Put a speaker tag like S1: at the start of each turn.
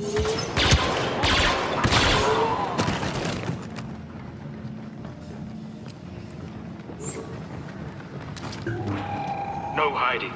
S1: No hiding.